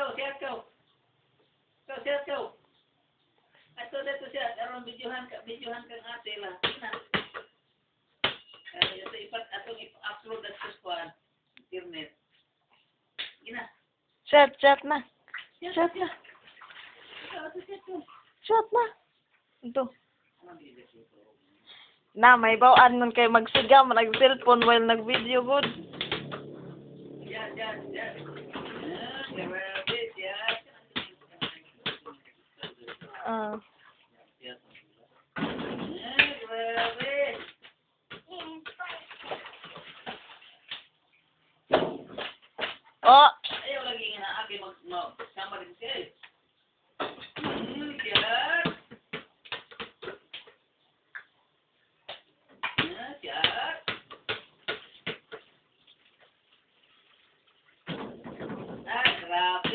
Ikaw, siya, ikaw. Ikaw, siya, ikaw. Ato dito siya, aron videohan ka, videohan kang ate lang. Ina. Kaya ito ipat atong i-upload at sa. Internet. Ina. Chat, chat na. Siya. na. Chat na. Ito. Na, may bawaan nun kay magsiga, nag-cellphone while nag-video good. Yan, yan, yan. Ah, Oh, Ayaw lagi nga na ate mag mag sama rin siya eh. Grabe,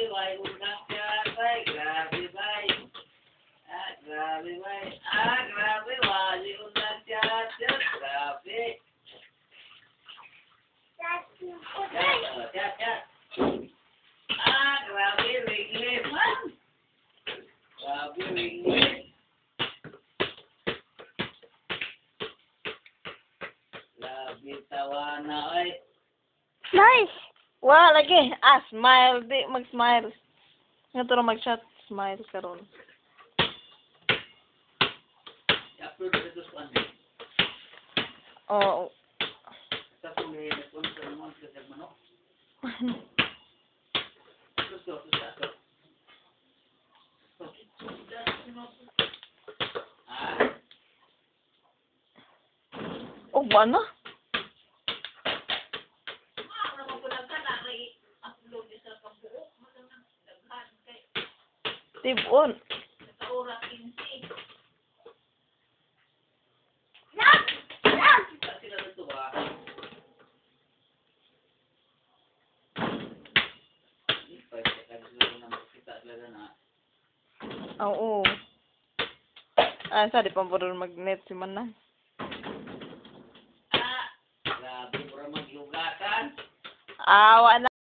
nice. Wala lagi. Ah, smile. Di, mag-smile. Nga to na mag-chat. Smile karon. I-upload ko ito sa ano. Oo. Sa tuloy, nagpunta naman sa Germano. Ah, oh, ba na? Tibon. kita sila dito ba? Hindi pa, kaya gusto ko na makikita talaga na. Oo. Ah, sa di pa po mag-net si Manang. Ah, grabe, para maglugatan. Ah, wala